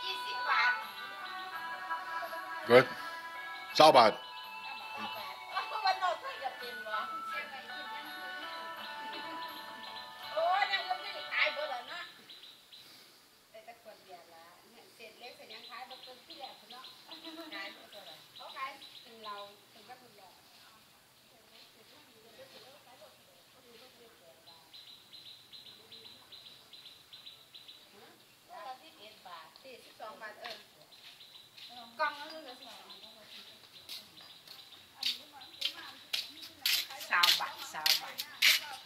二十万。对，三百。 สองบาทเออกล่องแล้วเหลือสองสาวบาทสาวบาท